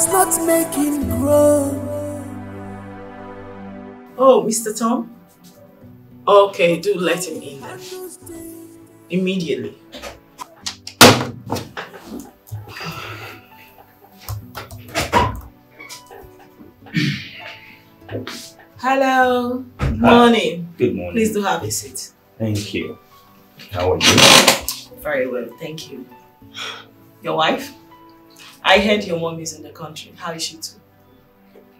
does not make him grow. Oh, Mr. Tom? Okay, do let him in then. Immediately. Hello. Good morning. Good morning. Please do have a seat. Thank you. How are you? Very well, thank you. Your wife? I heard your mom is in the country. How is she too?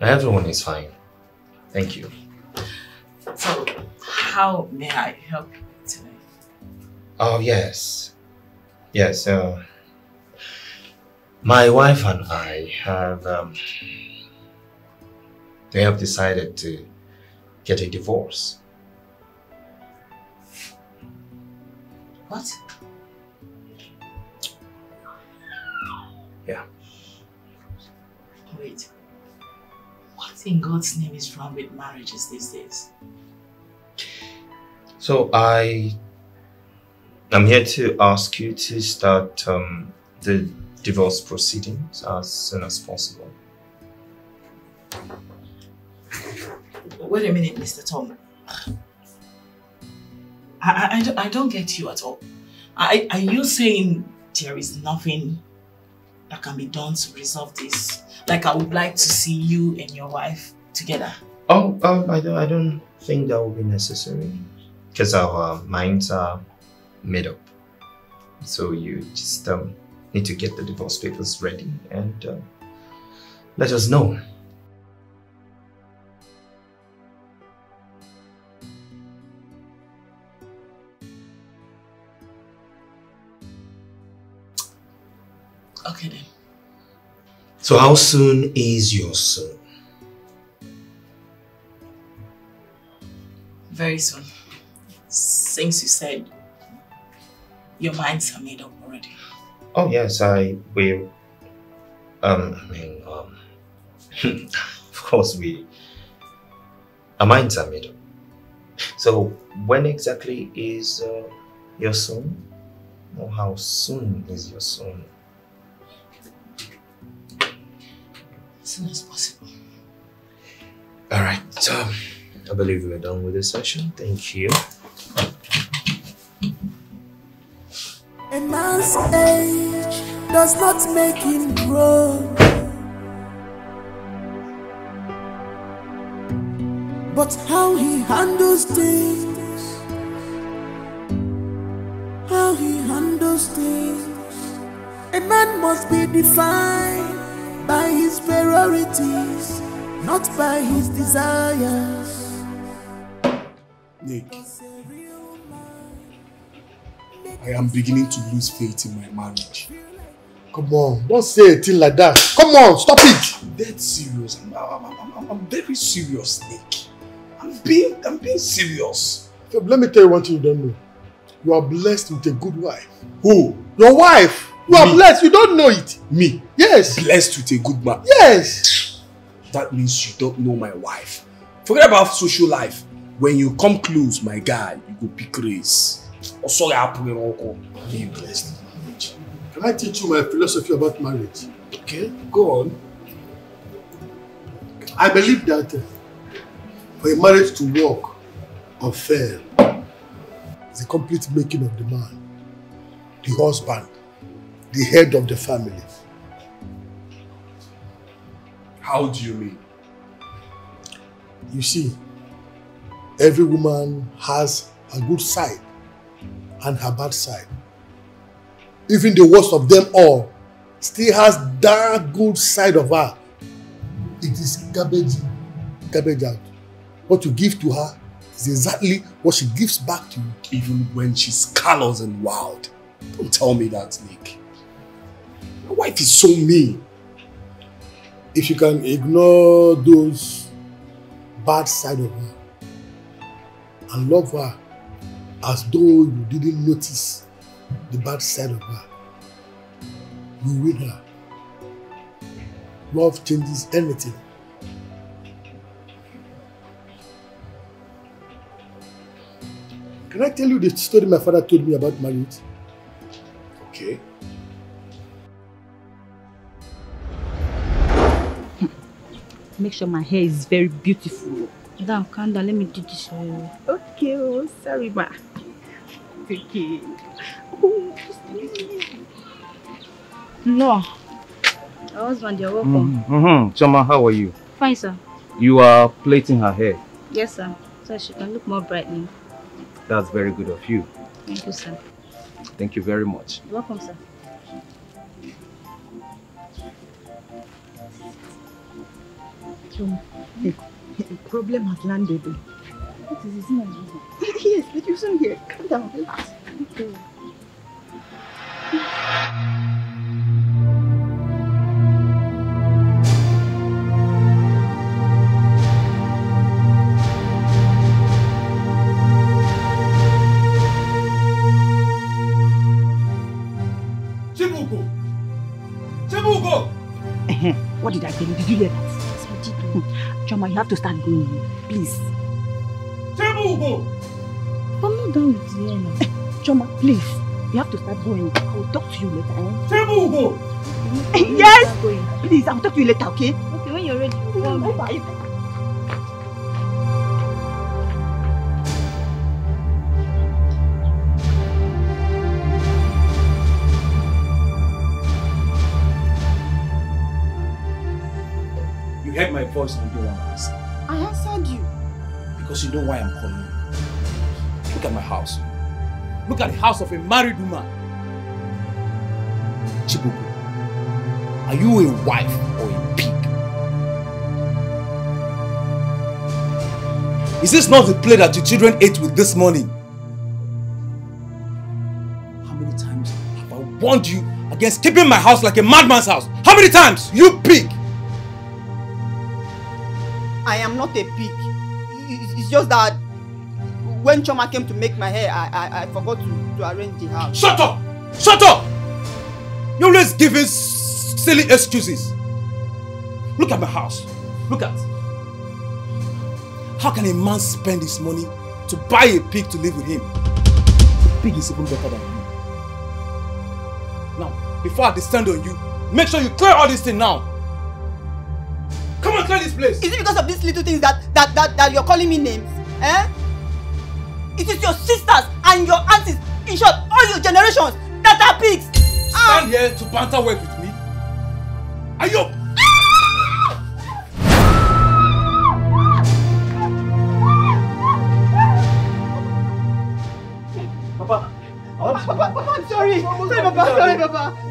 Everyone is fine. Thank you. So, how may I help you today? Oh, yes. Yes, uh, my wife and I have, um, they have decided to get a divorce. What? In God's name is wrong with marriages these days? So I, I'm here to ask you to start um, the divorce proceedings as soon as possible. Wait a minute, Mr. Tom. I, I, I, don't, I don't get you at all. I, are you saying there is nothing that can be done to resolve this? Like I would like to see you and your wife together. Oh, um, I don't, I don't think that will be necessary because our uh, minds are made up. So you just um, need to get the divorce papers ready and uh, let us know. So how soon is your son? Very soon. Since you said your minds are made up already. Oh yes, I will. Um, I mean, um, of course we. Our minds are made up. So when exactly is uh, your son? Or how soon is your son? Soon as possible. All right. So I believe we're done with this session. Thank you. A man's age does not make him grow. But how he handles things, how he handles things. A man must be defined by his priorities, not by his desires. Nick, I am beginning to lose faith in my marriage. Come on, don't say a thing like that. Come on, stop it. Dead serious. I'm, I'm, I'm, I'm, I'm very serious, Nick. I'm being, I'm being serious. Let me tell you one thing you don't know. You are blessed with a good wife. Who? Your wife. You are Me. blessed. You don't know it. Me. Yes. Blessed with a good man. Yes. That means you don't know my wife. Forget about social life. When you come close, my guy, you go pick race. Oh, sorry, I put it. Being blessed. Can I teach you my philosophy about marriage? Okay, go on. I believe that uh, for a marriage to work or fail, it's a complete making of the man, the husband, the head of the family. How do you mean? You see, every woman has a good side and her bad side. Even the worst of them all still has that good side of her. It is garbage garbage out. What you give to her is exactly what she gives back to you. Even when she's callous and wild. Don't tell me that, Nick. My wife is so mean. If you can ignore those bad side of her and love her as though you didn't notice the bad side of her, you win her. Love changes anything. Can I tell you the story my father told me about marriage? Make sure my hair is very beautiful. Madam, calm down. Let me do this for you. Okay, oh, sorry, ma. It's okay. No. Your husband, you're welcome. Mm-hmm. Choma, how are you? Fine, sir. You are plaiting her hair. Yes, sir. So she can look more brightening. That's very good of you. Thank you, sir. Thank you very much. You're welcome, sir. Choma, a, a problem has landed. What is man? yes, but you soon here. Calm down, relax. Okay. Chibuko! Chibuko! What did I tell you? Did you hear that? You have to start going. Please. Chibuko! I'm not done with the hair now. Choma, please. You have to start going. I will talk to you later. Eh? Chibuko! Yes! Please, I will talk to you later, okay? Okay, when you're ready, you call You heard my voice and you don't want to answer. I answered you. Because you know why I'm calling you. Look at my house. Look at the house of a married woman. Chibuku, are you a wife or a pig? Is this not the plate that your children ate with this morning? How many times have I warned you against keeping my house like a madman's house? How many times? You pig! I am not a pig. It's just that when Choma came to make my hair, I I, I forgot to, to arrange the house. Shut up! Shut up! You're always giving silly excuses. Look at my house. Look at. How can a man spend his money to buy a pig to live with him? The pig is even better than you. Now, before I descend on you, make sure you clear all this thing now. Come clear this place. Is it because of these little things that that that, that you're calling me names? Eh? It is your sisters and your aunties, in short, all your generations that are pigs. Ah, Stand here to banter work with me. Are you? Papa, Papa, Papa, Papa, I'm sorry. Sorry, Papa. Sorry, Papa.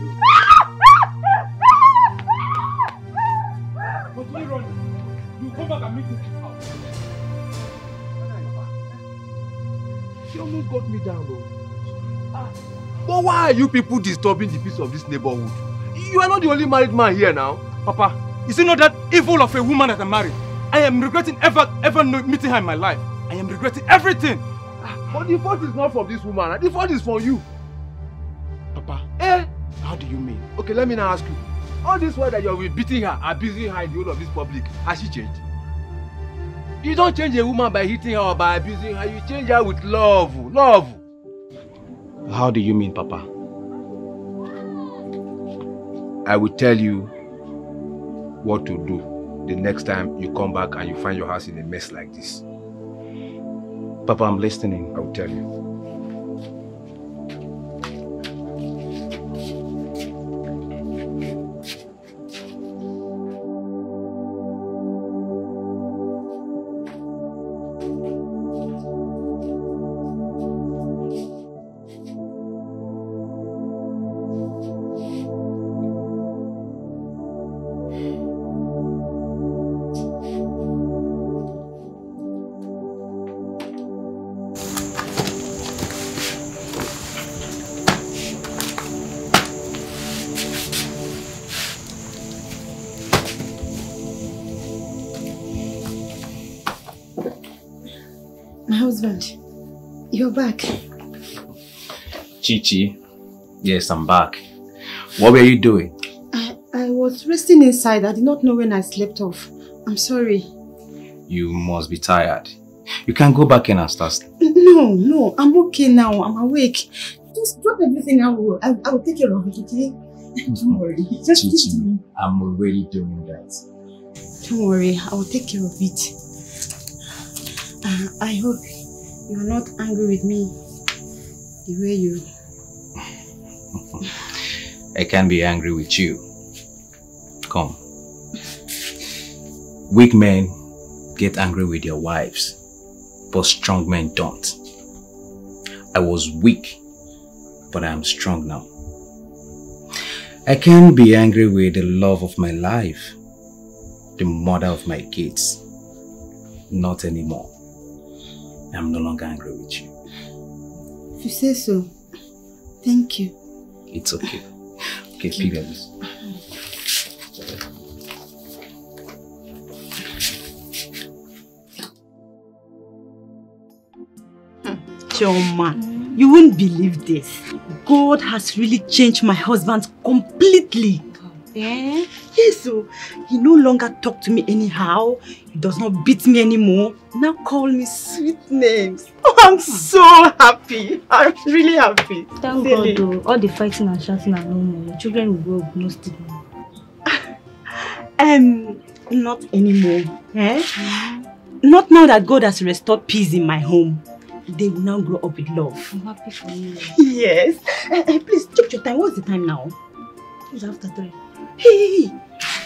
Got me down though. But why are you people disturbing the peace of this neighborhood? You are not the only married man here now. Papa, is it not that evil of a woman that I married? I am regretting ever, ever meeting her in my life. I am regretting everything. But the fault is not from this woman. The fault is from you. Papa, Eh? how do you mean? Okay, let me now ask you. All this while that you been beating her, abusing her in the whole of this public, has she changed? You don't change a woman by hitting her or by abusing her. You change her with love. Love. How do you mean, Papa? I will tell you what to do the next time you come back and you find your house in a mess like this. Papa, I'm listening. I will tell you. You're back. Chichi, yes, I'm back. What were you doing? I, I was resting inside. I did not know when I slept off. I'm sorry. You must be tired. You can go back in and start. No, no, I'm okay now. I'm awake. Just drop everything. I will, I, I will take care of it, okay? Don't worry. Just Chichi. I'm already doing that. Don't worry, I will take care of it. Uh, I hope you are not angry with me the way you. I can't be angry with you. Come. Weak men get angry with their wives, but strong men don't. I was weak, but I am strong now. I can't be angry with the love of my life, the mother of my kids. Not anymore. I'm no longer angry with you. If you say so, thank you. It's okay. Okay, pick up this. Choma, you won't believe this. God has really changed my husband completely. Eh? Yes, so he no longer talk to me anyhow. He does not beat me anymore. Now call me sweet names. Oh, I'm so happy. I'm really happy. Thank Really. God though, all the fighting and shouting are no more. Your children will grow up, no stigma. Um, not anymore. Eh? Not now that God has restored peace in my home. They will now grow up with love. I'm happy for you. Yes. Eh, eh, please, check your time. What's the time now? It's after three. Hey, hey,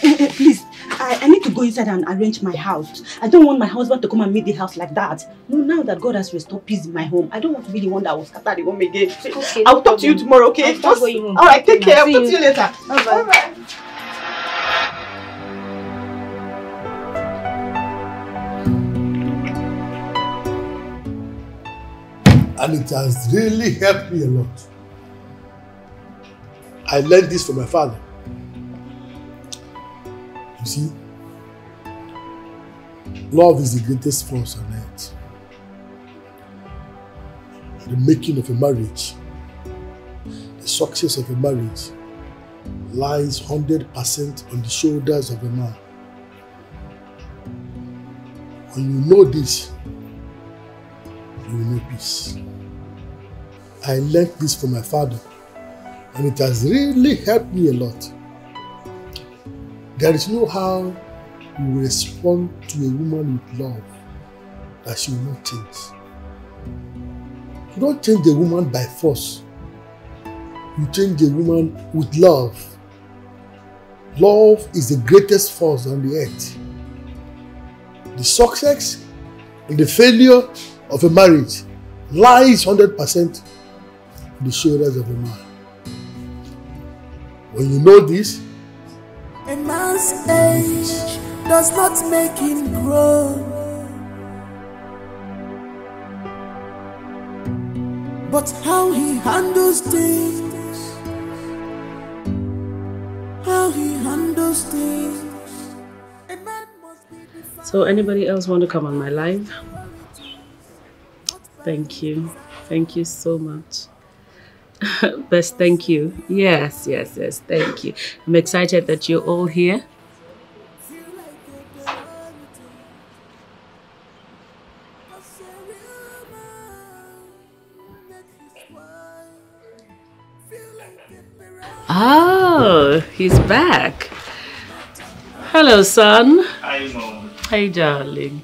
hey, eh, please, I, I need to go inside and arrange my house. I don't want my husband to come and meet the house like that. No, now that God has restored peace in my home, I don't want to be the one that will scatter the home again. Okay, I'll no talk to you tomorrow, okay? I'll start going home. all right, take Okay, care. I'll talk to you. you later. Bye-bye. Bye-bye. and it has really helped me a lot. I learned this from my father. You see, love is the greatest force on earth. The making of a marriage, the success of a marriage lies 100% on the shoulders of a man. When you know this, you will know peace. I learned this from my father, and it has really helped me a lot. There is no how you respond to a woman with love that she will not change. You don't change a woman by force. You change a woman with love. Love is the greatest force on the earth. The success and the failure of a marriage lies 100% on the shoulders of a man. When you know this, A man's age does not make him grow. But how he handles things, how he handles things. So anybody else want to come on my live? Thank you. Thank you so much. Best thank you. Yes, yes, yes. Thank you. I'm excited that you're all here. Oh, he's back. Hello, son. Hi, mom. Hey, darling.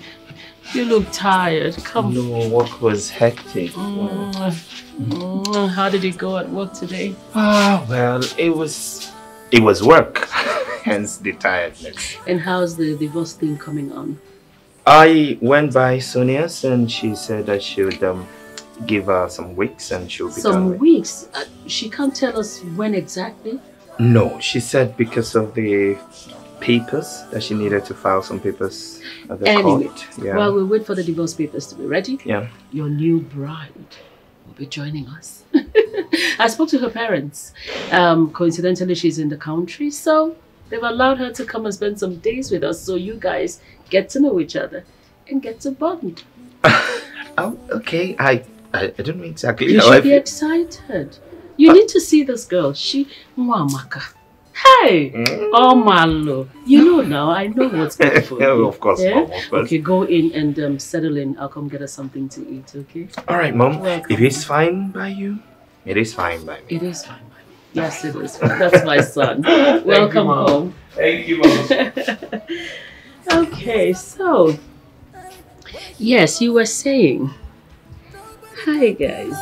You look tired. Come. No, work was hectic. Mm, mm, How did it go at work today? Ah, well, it was it was work, hence the tiredness. And how's the divorce thing coming on? I went by Sonia's and she said I should um, give her some weeks and she'll be done. Some weeks. Uh, she can't tell us when exactly. No, she said because of the papers that she needed to file some papers at the Anyway, court. Yeah. while we wait for the divorce papers to be ready, yeah. your new bride will be joining us. I spoke to her parents. Um, coincidentally, she's in the country, so they've allowed her to come and spend some days with us so you guys get to know each other and get to bond. Oh, okay. I, I I don't know exactly You how I should be feel. excited. You need to see this girl. She, Nwamaka. Hey, Mm. oh my love. You know now. I know what's good for Yeah, of course, Mom, of course. Okay, go in and um, settle in. I'll come get us something to eat. Okay. All right, mom. Welcome. If it's fine by you, it is fine by me. It is fine. By me. Yes, it is. That's my son. Thank you, Welcome home. Thank you, mom. Okay, so yes, you were saying. Hi guys.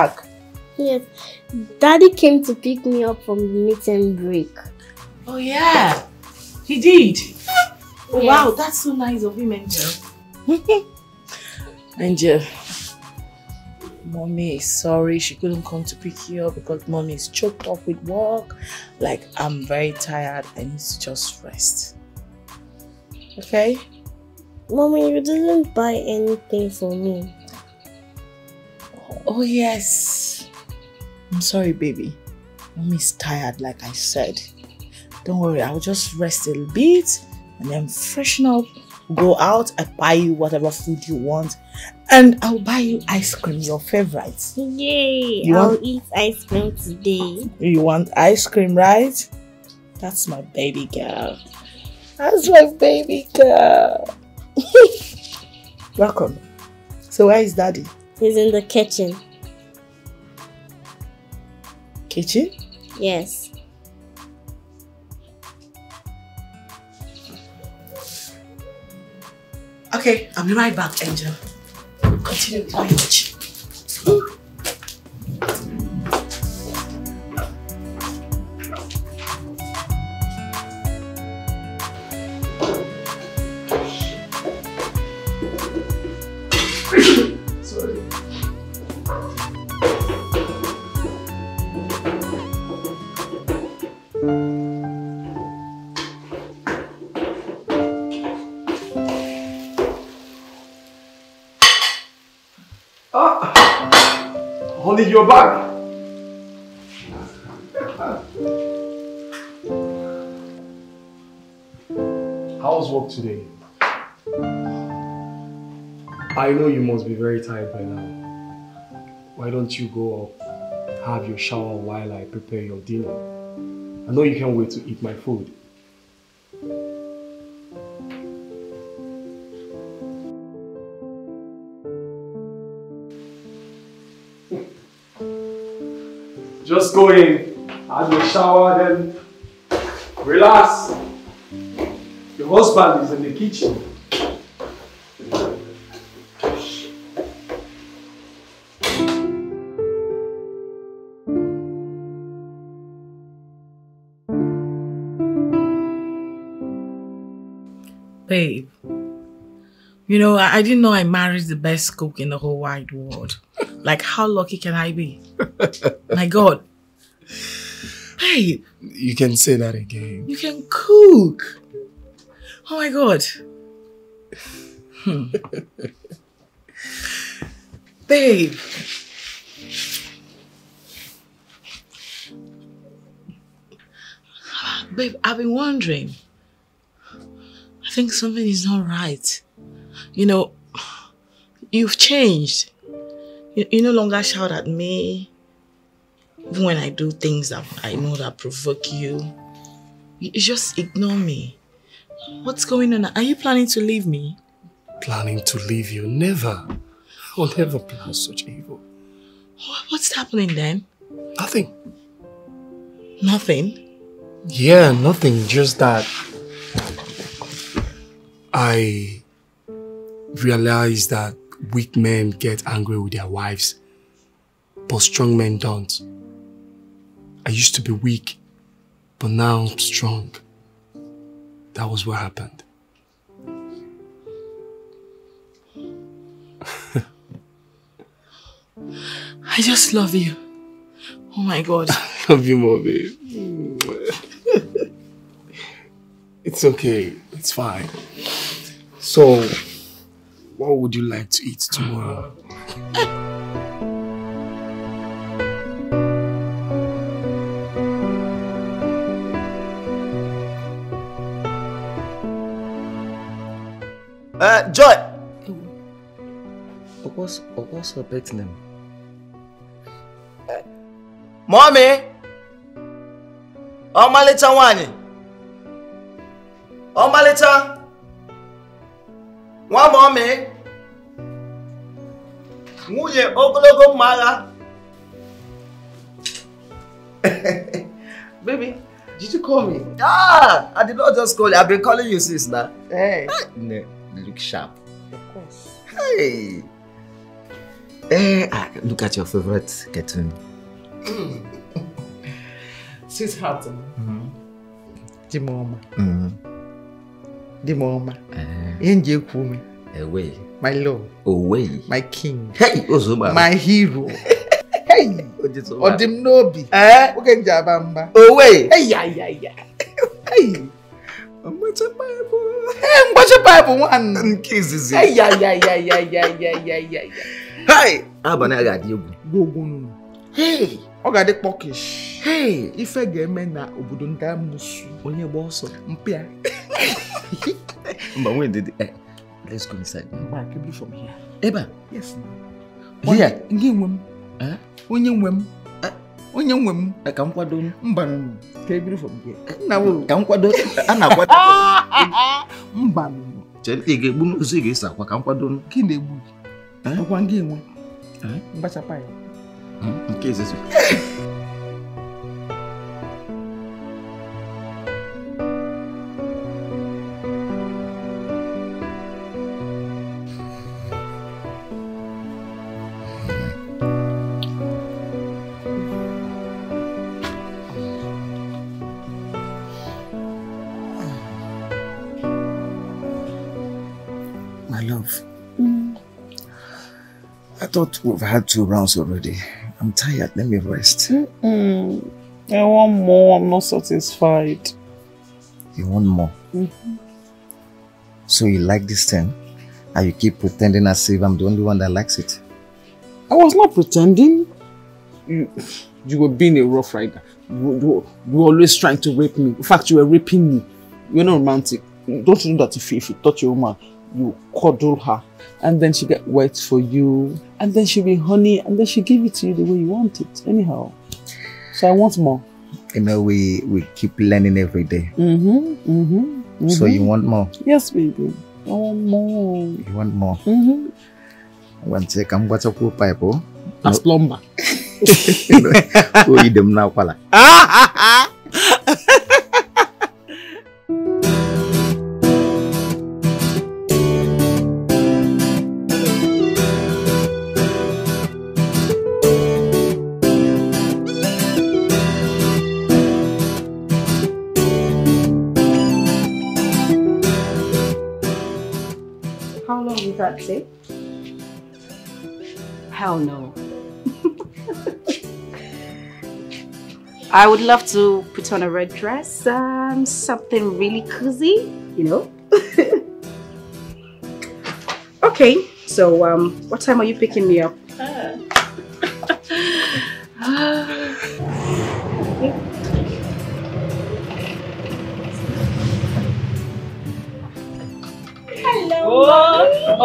Back. Yes, Daddy came to pick me up from the meeting break. Oh, yeah. He did. Oh, Yes. wow. That's so nice of him, Angel. Angel. Mommy is sorry she couldn't come to pick you up because mommy is choked up with work. Like, I'm very tired. I need to just rest. Okay? Mommy, you didn't buy anything for me. Oh, yes. I'm sorry, baby. Mommy's tired, like I said. Don't worry, I'll just rest a little bit and then freshen up, go out, I buy you whatever food you want. And I'll buy you ice cream, your favorite. Yay! You I'll want- eat ice cream today. You want ice cream, right? That's my baby girl. That's my baby girl. Welcome. So where is daddy? He's in the kitchen. Kitchen? Yes. Okay, I'll be right back, Angel. Continue with my watch. You're back. How's work today? I know you must be very tired by now. Why don't you go up, have your shower while I prepare your dinner? I know you can't wait to eat my food. Just go in, have your shower, then relax. Your husband is in the kitchen. Babe, you know, I, I didn't know I married the best cook in the whole wide world. Like, how lucky can I be? My God. Babe, You can say that again. you can cook. Oh my God. Hmm. Babe. Babe, I've been wondering. I think something is not right. You know, you've changed. You, you no longer shout at me. Even when I do things that I know that provoke you. You, just ignore me. What's going on? Are you planning to leave me? Planning to leave you? Never. I will never plan such evil. What's happening then? Nothing. Nothing? Yeah, nothing. Just that I realized that weak men get angry with their wives, but strong men don't. I used to be weak, but now I'm strong. That was what happened. I just love you. Oh my god. I Love you more, babe. It's okay. It's fine. So, what would you like to eat tomorrow? Uh, Joy! What's, what's her pet name? Mommy! Ọmalịcha nwanyị! Ọmalịcha! Nwa mommy! Nwunye ogologo mma agha! Baby, did you call me? Ah, I did not just call you. I've been calling you since now. Hey. Ne, Look sharp. Of course. Hey! Eh, ah, look at your favorite cartoon. Sweetheart. Mm-hmm. Dimoma. Mm-hmm. Dimoma. Enje woman. Away. My love. Away. My king. Hey, Ozoma. My hero. hey! Odimnobi. Eh? Ogenja bamba. Away. Hey, yeah, yeah, yeah. Hey! ee mgbachi paịpụ nwanne. Nke izizi. Abalị a ga-adị egwu. Ọ ga-adị kpọkish ife ga-eme na obodo ndị amụsụ. Onye gba ọsọ. Mpịa. Mba nwee dịdị eh, let's go inside. Ebe a? Ihe nwe m. Onye nwe m. Eh? Onye nwe m. Ka m kwado. Mba. Ka m kwado. A na-akwado. Mba ị ga-egbu ụzọ ị ga-esi akwa ka m kwado. Gị na-egbu gị. Ọkwa gị nwe. Eh? Mgbachapa ya. Nke izizi. Thought we've had two rounds already. I'm tired. Let me rest. Mm. I want more. I'm not satisfied. You want more? So you like this thing? And you keep pretending as if I'm the only one that likes it? I was not pretending. You, you were being a rough rider. You, you, you were always trying to rape me. In fact, you were raping me. You're not romantic. Don't you know that if if you touch a woman, you cuddle her, and then she get wet for you, and then she'll be honey, and then she give it to you the way you want it. Anyhow, so I want more. You know, we, we keep learning every day. Mm-hmm. Mm-hmm. So you want more? Yes, baby. I want more. You want more? Mm-hmm. One sec, I'm going to put pipe. Oh, As plumber. oh, you them now, Pala. How that take? Hell no. I would love to put on a red dress, um, something really cozy, you know. okay, so um, what time are you picking me up? Oh,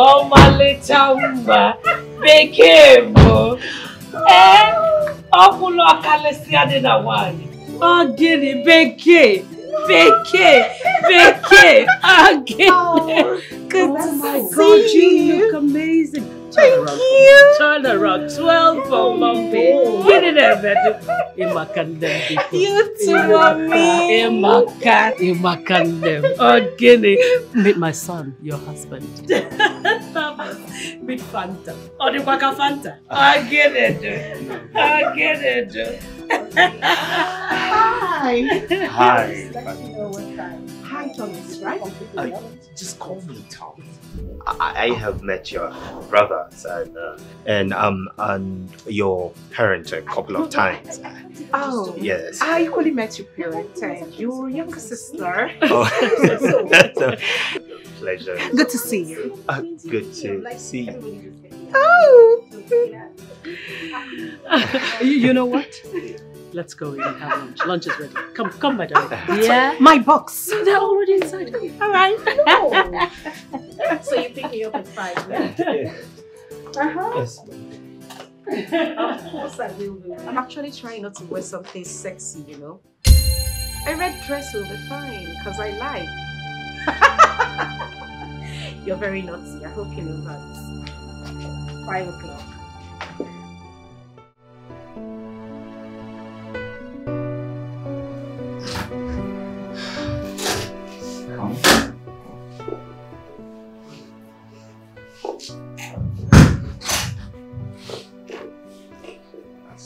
ọmalịcha mba bekee bụ ee ọkwụlụ ọkalịsịa dị na nwanyị ọ gịnị bekee bekee bekee gịnị good to see you. you look amazing Turn around, you. Turn around. 12 for mommy. Get in there, baby. Imakandem. You too, mommy. Imaka. Imakandem. Oh, Guinea. Meet my son, your husband. Thomas. Meet Fanta. Oh, the Waka Fanta. I get it. I get it. Hi. Hi. Let you know what time. Hi, Thomas, right? Uh, just call me Tom. I, I have met your brother and, uh, and um and your parent a couple of times. Oh, Yes. I equally met your parents and your younger sister. Oh, that's a pleasure. Good to see you. Uh, good to see you. Oh. you, you know what? Let's go in and have lunch. Lunch is ready. Come, come, my darling. Yeah. My box. They're already inside. All right. so you pick me up at five, Yeah. Uh-huh. Yes. Of course I will do. I'm actually trying not to wear something sexy, you know. A red dress will be fine, because I like. You're very naughty. I hope you know that. Five o'clock.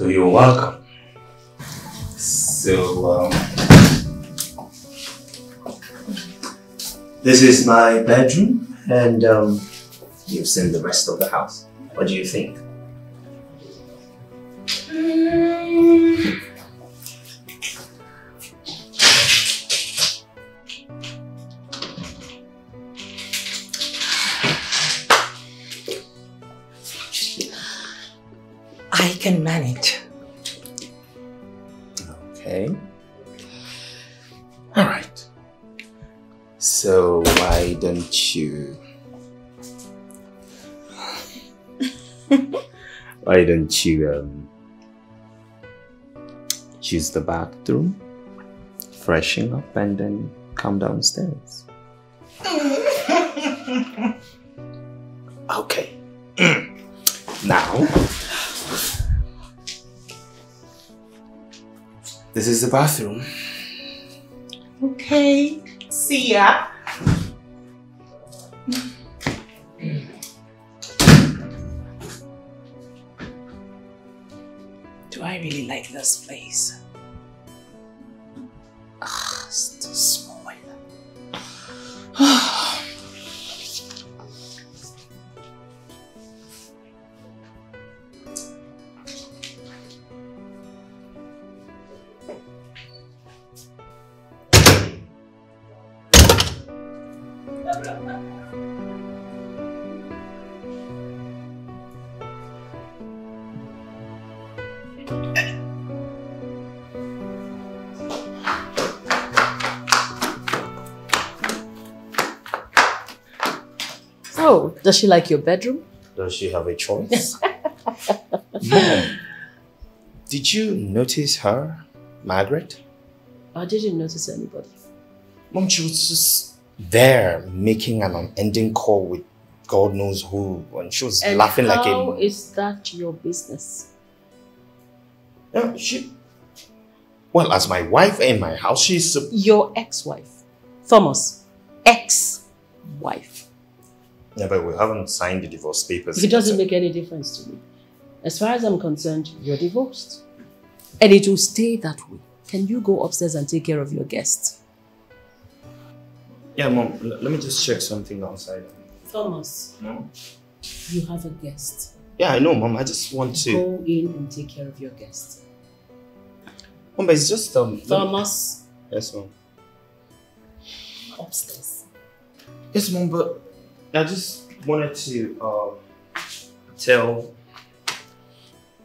So you're welcome. So um, this is my bedroom, and um, you've seen the rest of the house. What do you think? Why don't you um, choose the bathroom, freshen up, and then come downstairs? Okay. now, this is the bathroom. Okay. See ya. This place? Does she like your bedroom? Does she have a choice? Mom, did you notice her, Margaret? I didn't notice anybody. Mom, she was just there making an unending call with God knows who, and she was And laughing like how a. is that your business? No, she. Well, as my wife in my house, she's. Your ex-wife. Thomas. Ex-wife. Yeah, but we haven't signed the divorce papers. It doesn't make any difference to me. As far as I'm concerned, you're divorced. And it will stay that way. Can you go upstairs and take care of your guests? Yeah, Mom, let me just check something outside. Thomas, No? you have a guest. Yeah, I know, Mom. I just want to. Go in and take care of your guest. Mom, but it's just. um. let me- Thomas, Yes, Mom. upstairs. Yes, Mom, but I just wanted to uh, tell.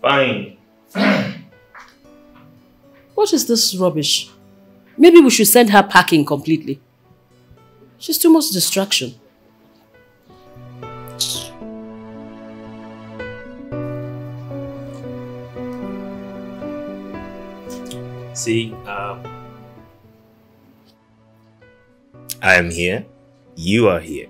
Fine. What is this rubbish? Maybe we should send her packing completely. She's too much distraction. See, um, I am here, you are here,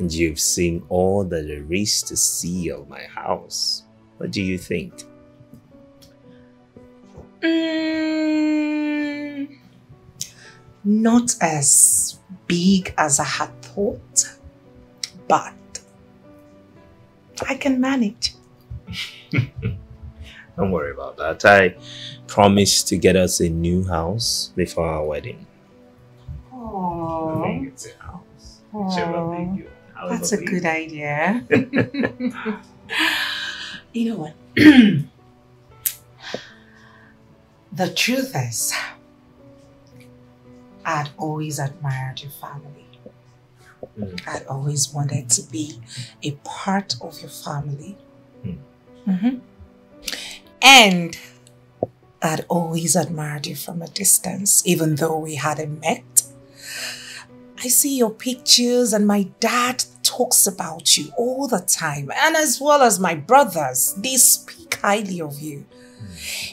and you've seen all that there is to see of my house. What do you think? Mm, not as big as I had thought, but I can manage. Don't worry about that. I promised to get us a new house before our wedding. Oh, It's a house. Whichever big you however that's a big. good idea. you know what? the truth is, I'd always admired your family. I'd always wanted to be a part of your family. Mhm. And I'd always admired you from a distance, even though we hadn't met. I see your pictures, and my dad talks about you all the time, and as well as my brothers, they speak highly of you.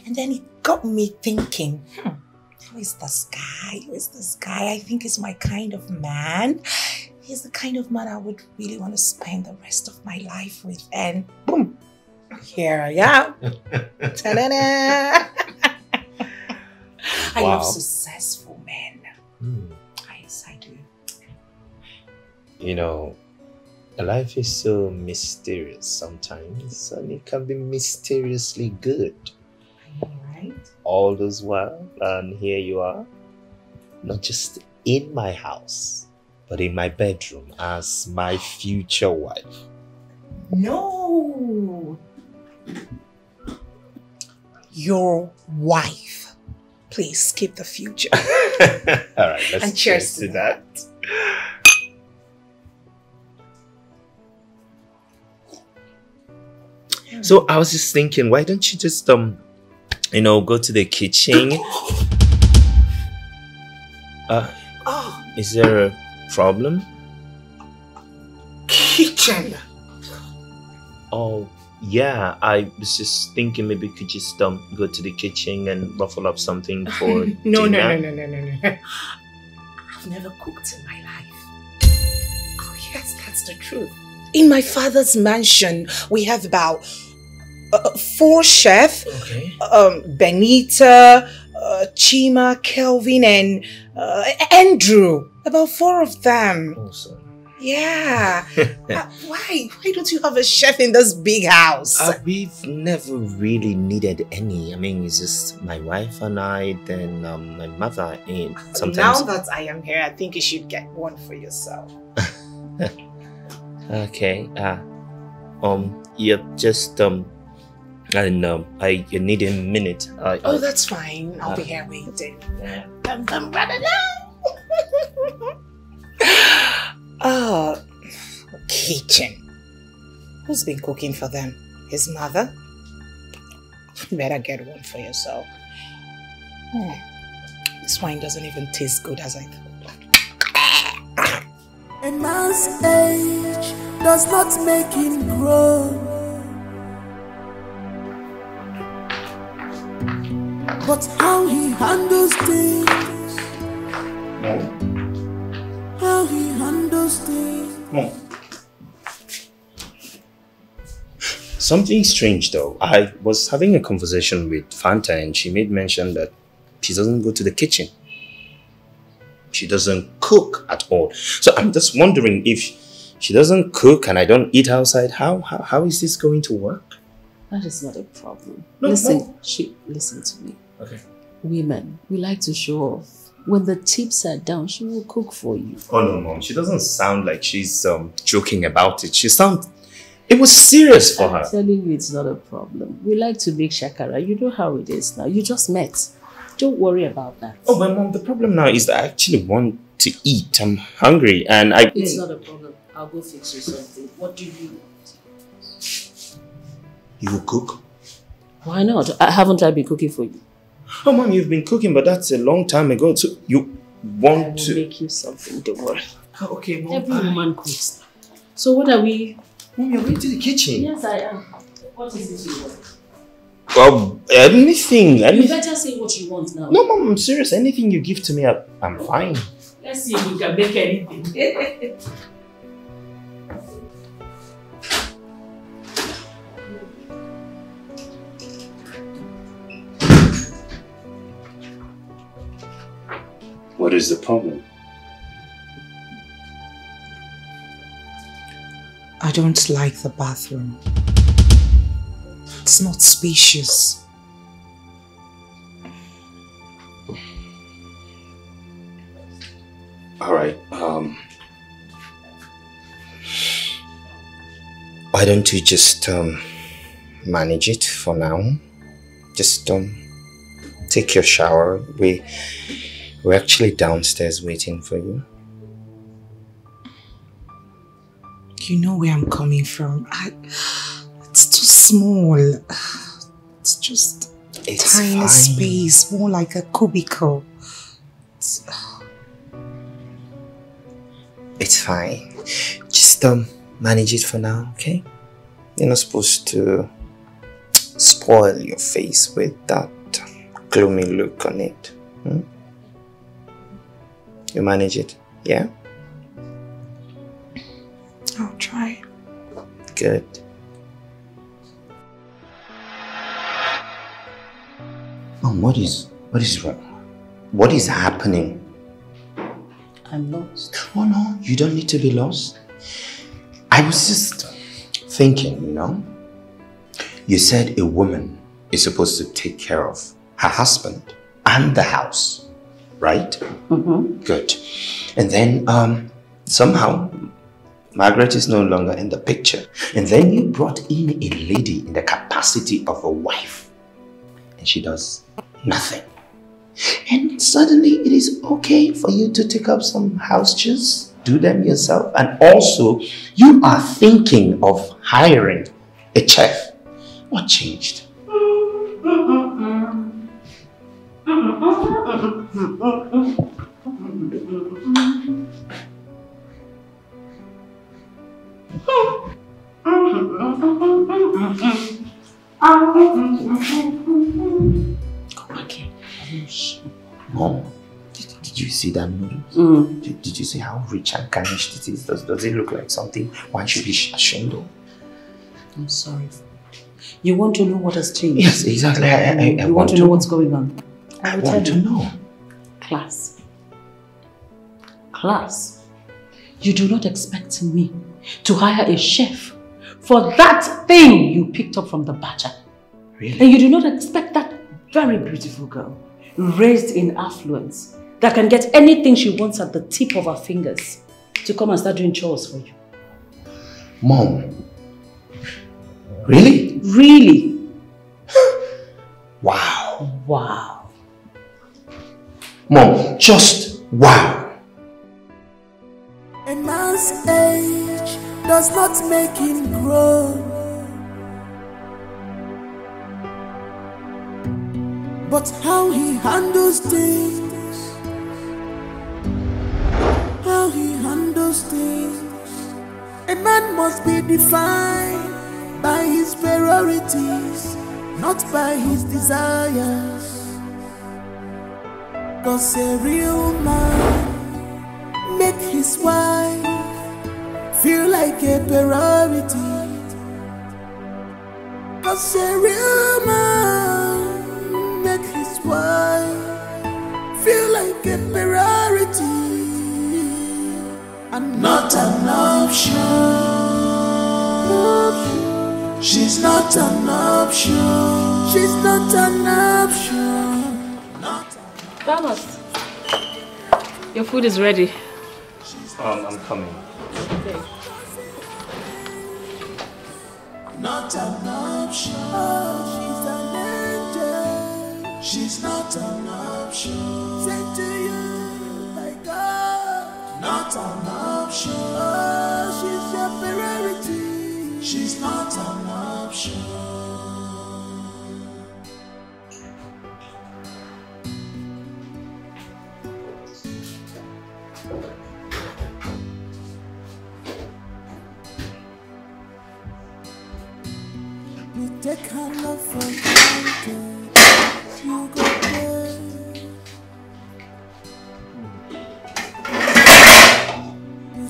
And then it got me thinking, hmm, who is this guy? Who is this guy? I think he's my kind of man. He's the kind of man I would really want to spend the rest of my life with. And boom, here I am. Ta-da-da. I Wow. love successful You know, life is so mysterious sometimes, and it can be mysteriously good. Right? All those while, and here you are, not just in my house, but in my bedroom as my future wife. No. Your wife. Please skip the future. All right, let's And cheers to that. So I was just thinking, why don't you just um, you know, go to the kitchen? Uh, Oh, is there a problem? kitchen. Oh, yeah. I was just thinking maybe we could just um go to the kitchen and ruffle up something for no, no, dinner. no, no, no, no, no. I've never cooked in my life. Oh, yes, that's the truth. In my father's mansion, we have about uh, four chefs. Okay. Um, Benita, uh, Chima, Kelvin, and uh, Andrew. About four of them. Awesome. Yeah. Uh, why? Why don't you have a chef in this big house? Uh, we've never really needed any. I mean, it's just my wife and I, then um, my mother, and sometimes. Now that I am here, I think you should get one for yourself. Okay. Uh, um, yeah, just um, and um, I you need a minute. I, Oh, I- that's fine. I'll be Uh, here waiting. Yeah. Dum, dum, ba-da-da. oh, kitchen. Who's been cooking for them? His mother? Better get one for yourself. Hmm. This wine doesn't even taste good as I thought. A man's age does not make him grow. But how he handles things, how he handles things. Something strange though. I was having a conversation with Fanta and she made mention that she doesn't go to the kitchen. She doesn't cook at all. So I'm just wondering if she doesn't cook and I don't eat outside, how how, how is this going to work? That is not a problem. No, listen, no. She, listen to me. Okay. Women, we like to show off. When the tips are down, she will cook for you. Oh no, mom. She doesn't sound like she's um joking about it. She sounds it was serious for her. I'm telling you, it's not a problem. We like to make shakara. You know how it is now. You just met. Don't worry about that. Oh, but mom, the problem now is that I actually want to eat. I'm hungry and I It's not a problem. I'll go fix you something. What do you want? You will cook? Why not? I, haven't I been cooking for you? Oh mom, you've been cooking, but that's a long time ago. So you want to make you something. Don't worry. Oh, okay, mom. Every woman cooks. So what are we? Mom, you're going to the kitchen. Yes, I am. What is it you want? Well, anything. You anything. better say what you want now. No, mom, I'm serious. Anything you give to me, I, I'm fine. Let's see if we can make anything. What is the problem? I don't like the bathroom. It's not spacious. All right. Um, why don't you just um, manage it for now? Just um, take your shower. We we're actually downstairs waiting for you. You know where I'm coming from. I, it's too small. It's just It's tiny fine. space, more like a cubicle. It's- It's fine. Just um, manage it for now, okay? You're not supposed to spoil your face with that gloomy look on it. Hmm? You manage it, yeah? I'll try. Good. Mom, what is what is wrong? What is happening? I'm lost. Oh no, you don't need to be lost. I was just thinking, you know. You said a woman is supposed to take care of her husband and the house, right? Mm-hmm. Good. And then um, somehow Margaret is no longer in the picture. And then you brought in a lady in the capacity of a wife. And she does nothing. And suddenly it is okay for you to take up some house chores, do them yourself. And also, you are thinking of hiring a chef. What changed? Mom, did, did you see that noodles? Hmm. Did, did you see how rich and garnished it is? Does, does it look like something one should be ashamed of? I'm sorry. You want to know what has changed? Yes, exactly. I- I- I you want, want to know what's going on? I want to know. Class. Class. You do not expect me to hire a chef for that thing you picked up from the badger. Really? And you do not expect that very beautiful girl, raised in affluence, that can get anything she wants at the tip of her fingers, to come and start doing chores for you. Mom. Really? Really? Wow. Wow. Mom, just wow. A man's age does not make him grow. But how he handles things, how he handles things. A man must be defined by his priorities, not by his desires. Cause a real man make his wife feel like a priority. A real man make his wife feel like a priority and not an option. She's not an option. She's not an option. Thomas, your food is ready. Um, I'm coming. Not an option. she's an angel. She's not an option. Say to you, my God. Not an option. she's your priority. She's not an option. You go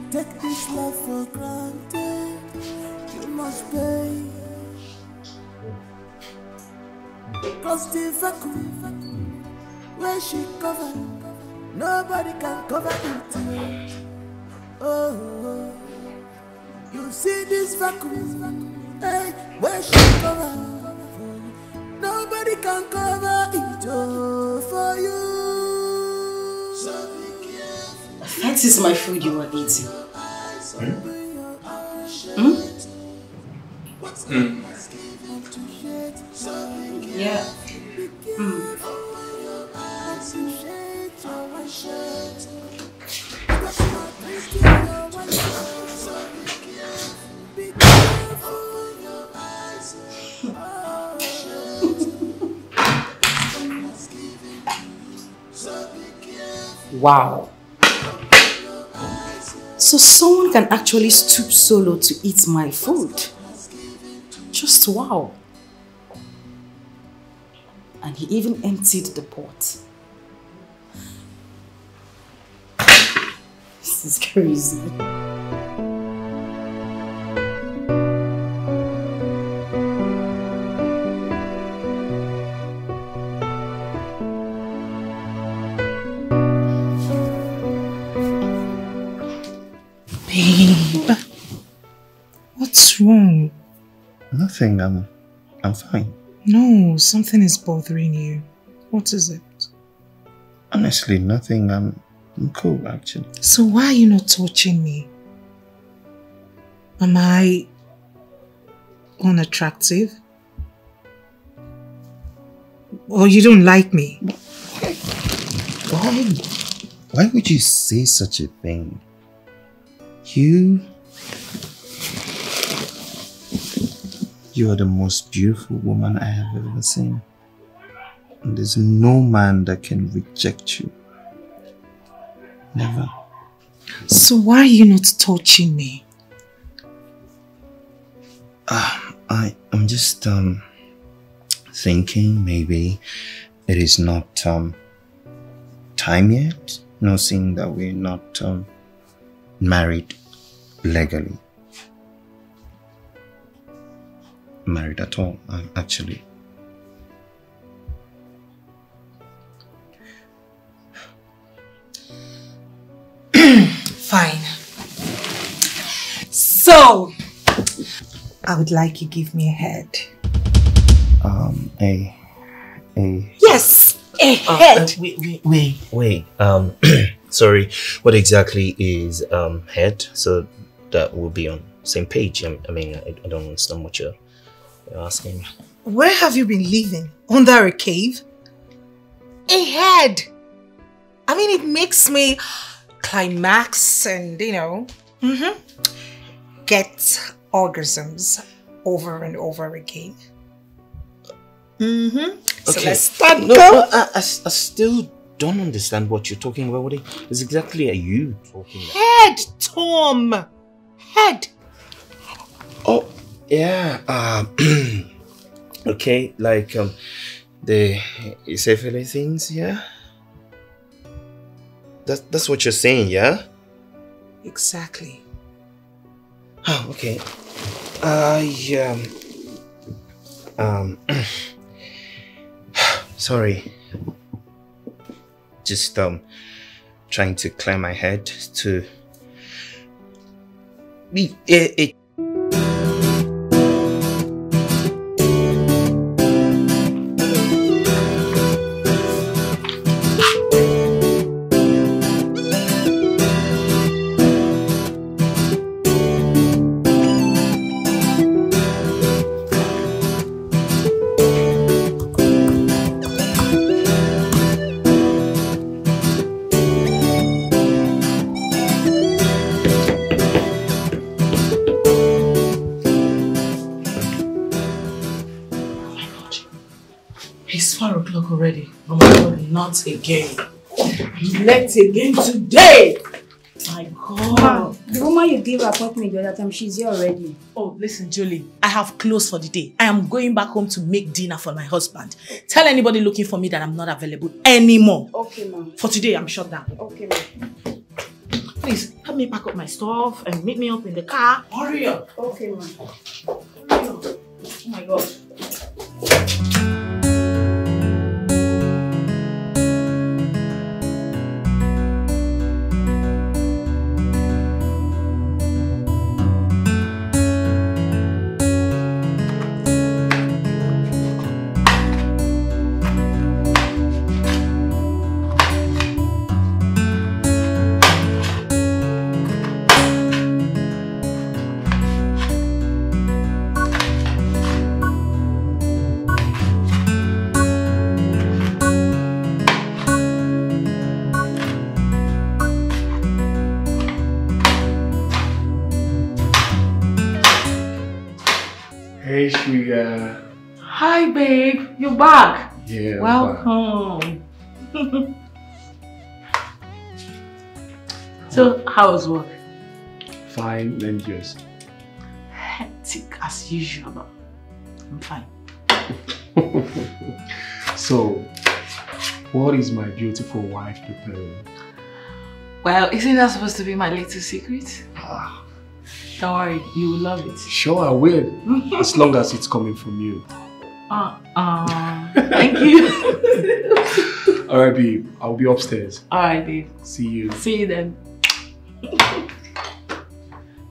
take this love for granted. You must pay. Cause the vacuum where she cover, nobody can cover it. Oh, oh, you see this vacuum. Hey, where she cover Nobody can cover it all for you. So be careful. What is my food you are eating? Hmm? Mm. Yeah. Wow. So someone can actually stoop so low to eat my food. Just wow. And he even emptied the pot. This is crazy. Nothing. I'm, I'm fine. No, something is bothering you. What is it? Honestly, nothing. I'm, I'm cool actually. So why are you not touching me? Am I unattractive? Or you don't like me? Why? Why would you say such a thing? You. You are the most beautiful woman I have ever seen. And there's no man that can reject you. Never. So why are you not touching me? Uh, I, I'm just um, thinking maybe it is not um, time yet. Know, seeing that we're not um, married legally. Married at all, uh, actually. Fine. So, I would like you give me a head. Um, a, a. Yes, a Uh, head. uh, wait, wait, wait, wait. Um, sorry. What exactly is um head? So that will be on same page. I, I mean, I, I don't understand what you're, you're asking. Where have you been living? Under a cave? A head. I mean, it makes me climax and, you know, mhm, get orgasms over and over again. Mm-hmm. So let's start. No, no, I, I, I still don't understand what you're talking about. What is exactly are you talking about? Head, Tom. Head. Oh, yeah. Um, okay, like um, the Isefele things, yeah. That's that's what you're saying, yeah. Exactly. Oh, okay. I um um sorry. Just um trying to clear my head to it, it again. Let again today. My god. Mom, the woman you gave appointment the other time, she's here already. Oh, listen, Julie. I have closed for the day. I am going back home to make dinner for my husband. Tell anybody looking for me that I'm not available anymore. Okay, ma'am. For today, I'm shut down. Okay, ma'am. Please help me pack up my stuff and meet me up in the car. Hurry up. Okay, ma'am. Hurry up. Oh my god. Babe. You're back. Yeah. Welcome. so, how was work? Fine, then yours. Hectic as usual. but I'm fine. So, what is my beautiful wife preparing? Well, isn't that supposed to be my little secret? Ah. Don't worry, you will love it. Sure, I will. as long as it's coming from you. Uh, uh, thank you. Alright, babe. I'll be upstairs. Alright, babe. See you. See you then.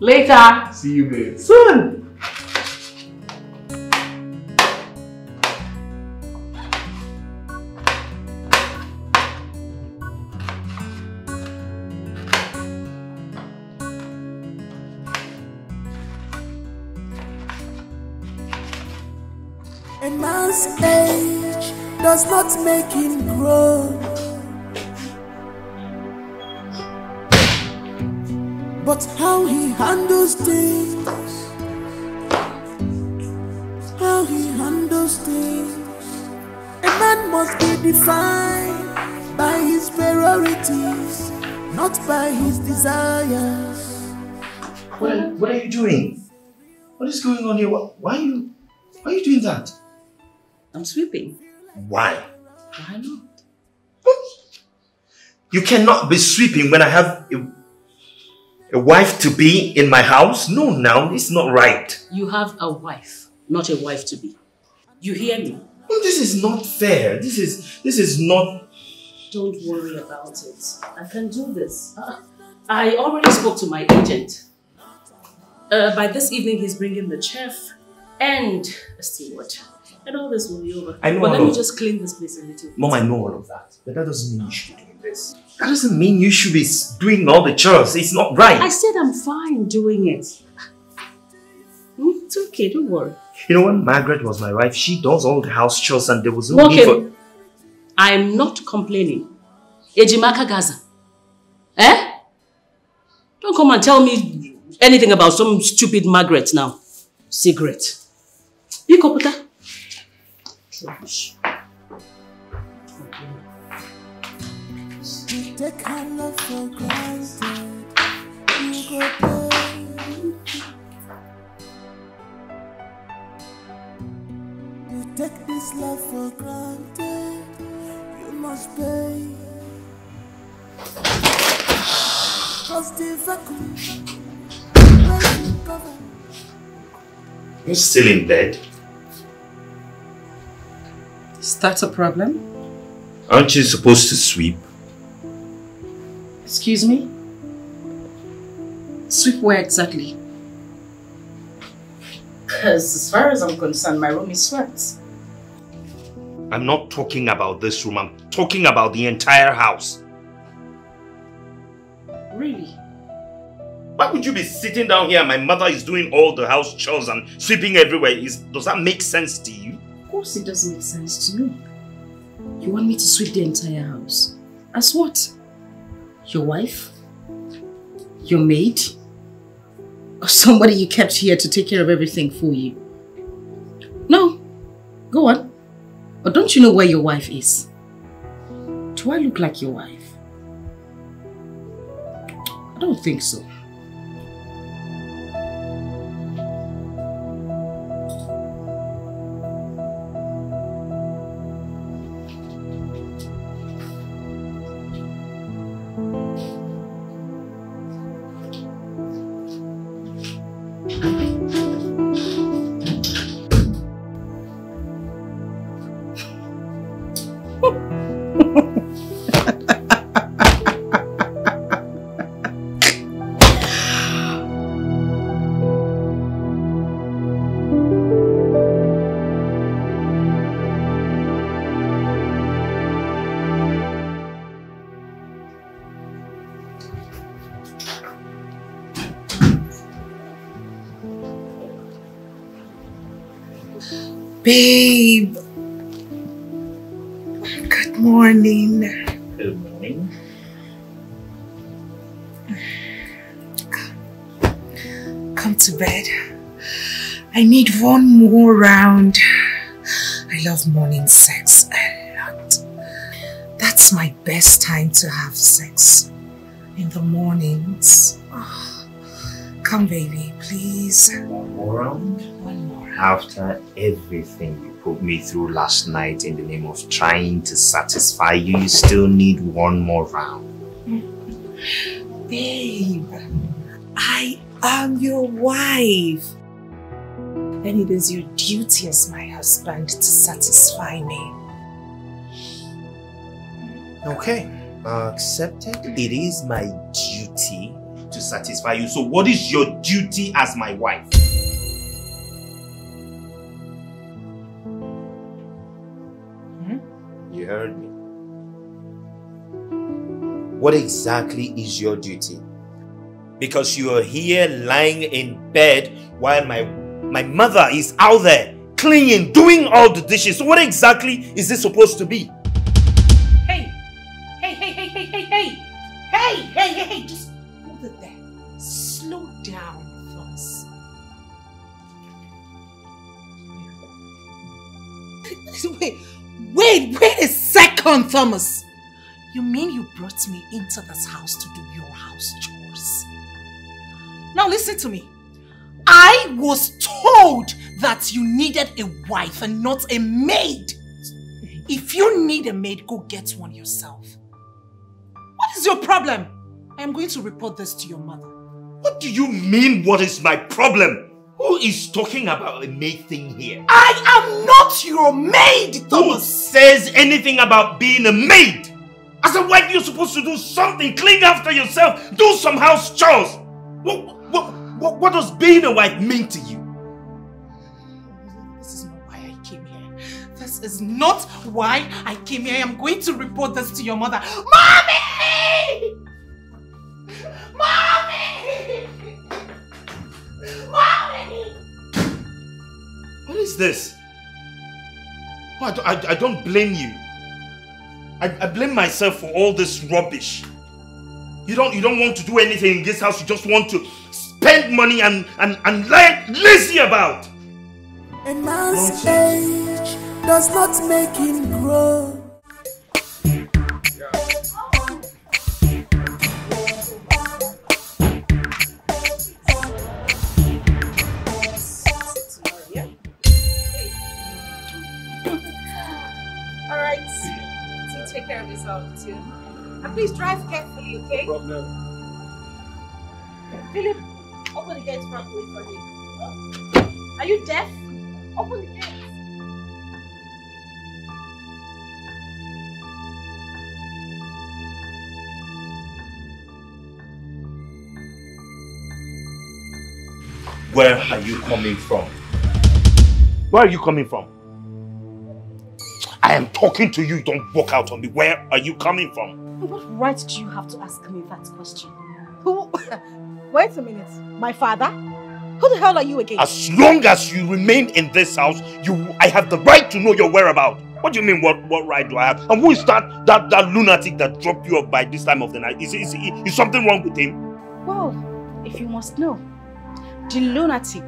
Later. See you, babe. Soon. Does not make him grow. But how he handles things, how he handles things. A man must be defined by his priorities, not by his desires. What are, what are you doing? What is going on here? Why, why are you why are you doing that? I'm sweeping. Why? Why not? You cannot be sweeping when I have a, a wife to be in my house? No, now it's not right. You have a wife, not a wife to be. You hear me? This is not fair. This is this is not Don't worry about it. I can do this. Uh, I already spoke to my agent. Uh, by this evening, he's bringing the chef and a steward. And all this will be over. I know But let all me just clean this place a little. Mom, I know all of that. But that doesn't mean you should be doing this. That doesn't mean you should be doing all the chores. It's not right. I said I'm fine doing it. Hmm, It's okay, don't worry. You know when Margaret was my wife, she does all the house chores and there was no need Okay, for I'm not complaining. Ejimaka Gaza. Eh? Don't come and tell me anything about some stupid Margaret now. Cigarette. You Koputa. You take love for granted. You go pay. You take this love for granted. You must pay. Cause the vacuum. You're still in bed. Is that a problem? Aren't you supposed to sweep? Excuse me? Sweep where exactly? Because as far as I'm concerned, my room is swept. I'm not talking about this room, I'm talking about the entire house. Really? Why would you be sitting down here and my mother is doing all the house chores and sweeping everywhere? Is, does that make sense to you? Course it doesn't make sense to me. You want me to sweep the entire house? As what? Your wife? Your maid? Or somebody you kept here to take care of everything for you? No. Go on. Or don't you know where your wife is? Do I look like your wife? I don't think so. Babe. Good morning. Good morning. Come to bed. I need one more round. I love morning sex a lot. That's my best time to have sex. In the mornings. Oh, come, baby, please. One more round? One more. After everything you put me through last night in the name of trying to satisfy you, you still need one more round. Babe, I am your wife. And it is your duty as my husband to satisfy me. Okay, uh, accepted. It is my duty to satisfy you. So what is your duty as my wife? Hmm? You heard me. What exactly is your duty? Because you are here lying in bed while my my mother is out there cleaning, doing all the dishes. So what exactly is this supposed to be? Hey! Hey, hey, hey, hey, hey, hey! Hey, hey, hey, hey! Just down, Thomas. Wait, wait, wait a second, Thomas. You mean you brought me into this house to do your house chores? Now listen to me. I was told that you needed a wife and not a maid. If you need a maid, go get one yourself. What is your problem? I am going to report this to your mother. What do you mean what is my problem? Who is talking about a maid thing here? I am not your maid, Thomas. Who says anything about being a maid? As a wife, you're supposed to do something, clean after yourself, do some house chores. What, what, what, what does being a wife mean to you? This is not why I came here. This is not why I came here. I am going to report this to your mother. Mommy! Mommy! Mommy! What is this? Oh, I, don't, I, I don't blame you. I, I blame myself for all this rubbish. You don't you don't want to do anything in this house, you just want to spend money and, and, and lie lazy about. A man's age does not make him grow. Please drive carefully, okay? problem. Philip, open the gate properly for me. Are you deaf? Open the gate. Where are you coming from? Where are you coming from? I am talking to you, don't walk out on me. Where are you coming from? What right do you have to ask me that question? Who? Wait a minute. My father? Who the hell are you again? As long as you remain in this house, you I have the right to know your whereabouts. What do you mean what, what right do I have? And who is that, that that lunatic that dropped you off by this time of the night? Is, is, is something wrong with him? Well, if you must know, the lunatic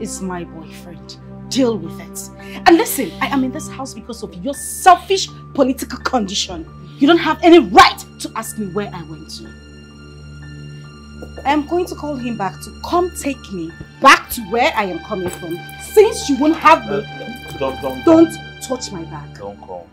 is my boyfriend. Deal with it. And listen, I am in this house because of your selfish political condition. You don't have any right to ask me where I went to. I am going to call him back to come take me back to where I am coming from. Since you won't have me, uh, Don't, don't, don't touch my bag. Don't call.